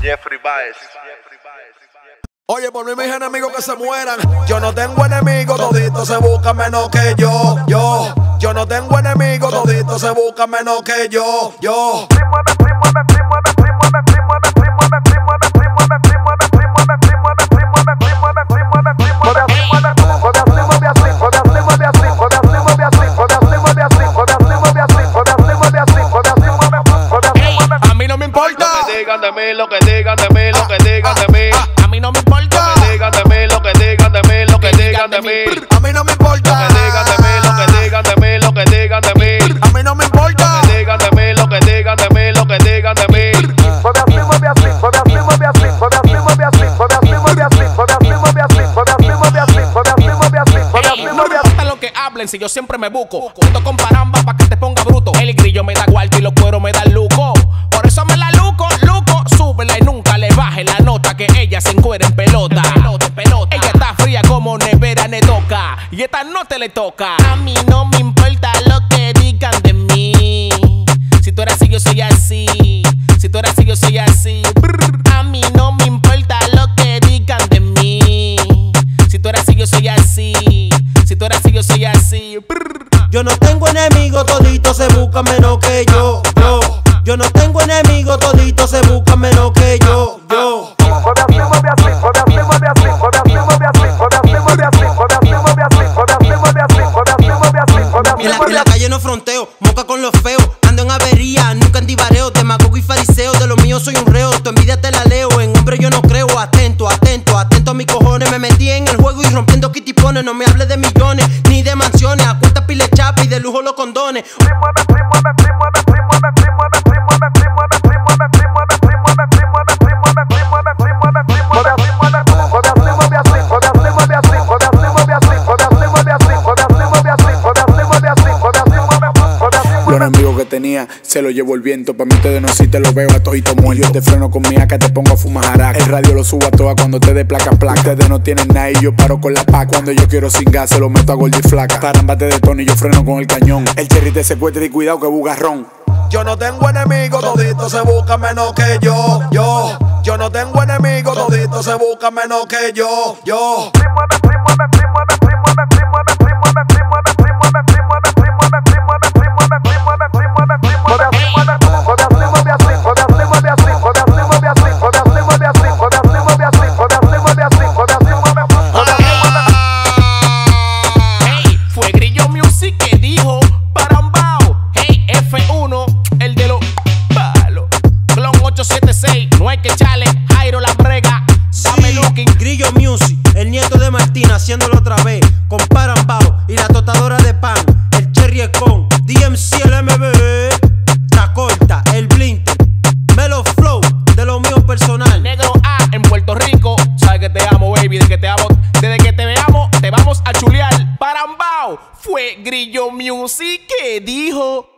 Jeffrey Baez. Oye, por mí mis enemigos que se mueran. Yo no tengo enemigos, toditos se buscan menos que yo, yo. Yo no tengo enemigos, toditos se buscan menos que yo, yo. Si yo siempre me busco. Junto con paramba pa' que te ponga bruto. El grillo me da cuarto y los cueros me dan luco. Por eso me la luco, luco. Súbela y nunca le baje la nota que ella se encuera en pelota. Ella está fría como nevera ne toca. Y esta no te le toca. A mí no me importa lo que digan de mí. Tengo enemigos, toditos se buscan menos que yo, yo. Yo no tengo enemigos, toditos se buscan menos que yo, yo. En la calle no fronteo, moca con los feos. Ando en avería, nunca en divareo. Demagogo y fariseo, de lo mío soy un reo. Tu envidia te la leo, en hombre yo no creo. Atento, atento, atento a mis cojones. Me metí en el juego y rompiendo kitipones. No me hables de millones, ni de mansiones. Y de lujo los condones. Tenía se lo llevo el viento. Pa' mí ustedes no si te lo veo a todito muerto. Yo te freno con mi que te pongo a fumar jaraca. El radio lo subo a toa cuando te dé placa placa. Ustedes no tienen nada y yo paro con la paca. Cuando yo quiero sin gas se lo meto a gordo y flaca. Carambate de Tony yo freno con el cañón. El cherry te secuestra y cuidado que bugarrón. Yo no tengo enemigos, toditos se buscan menos que yo, yo. Yo no tengo enemigos, toditos se buscan menos que yo, yo. Hey, Grillo Music, el nieto de Martina haciéndolo otra vez. Con Parambao y la tostadora de pan. El Cherry con DMC, el MB. El Blink. Melo Flow, de lo mío personal. Negro A en Puerto Rico. Sabes que te amo, baby. Desde que te amo, desde que te veamos, te vamos a chulear. Parambao. Fue Grillo Music que dijo.